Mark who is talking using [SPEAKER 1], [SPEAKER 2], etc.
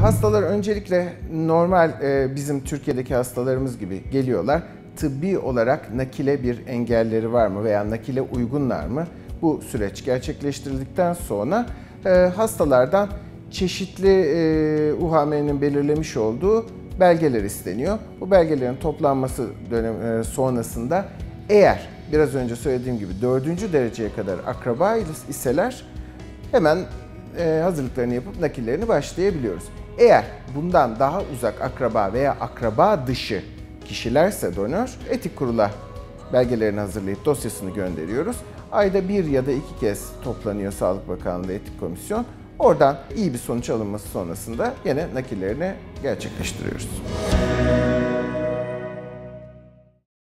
[SPEAKER 1] Hastalar öncelikle normal e, bizim Türkiye'deki hastalarımız gibi geliyorlar. Tıbbi olarak nakile bir engelleri var mı veya nakile uygunlar mı? Bu süreç gerçekleştirildikten sonra e, hastalardan çeşitli e, UHM'nin belirlemiş olduğu belgeler isteniyor. Bu belgelerin toplanması dönem sonrasında eğer biraz önce söylediğim gibi dördüncü dereceye kadar akraba iseler hemen e, hazırlıklarını yapıp nakillerini başlayabiliyoruz. Eğer bundan daha uzak akraba veya akraba dışı kişilerse donör, etik kurula belgelerini hazırlayıp dosyasını gönderiyoruz. Ayda bir ya da iki kez toplanıyor Sağlık Bakanlığı Etik Komisyon. Oradan iyi bir sonuç alınması sonrasında yine nakillerini gerçekleştiriyoruz.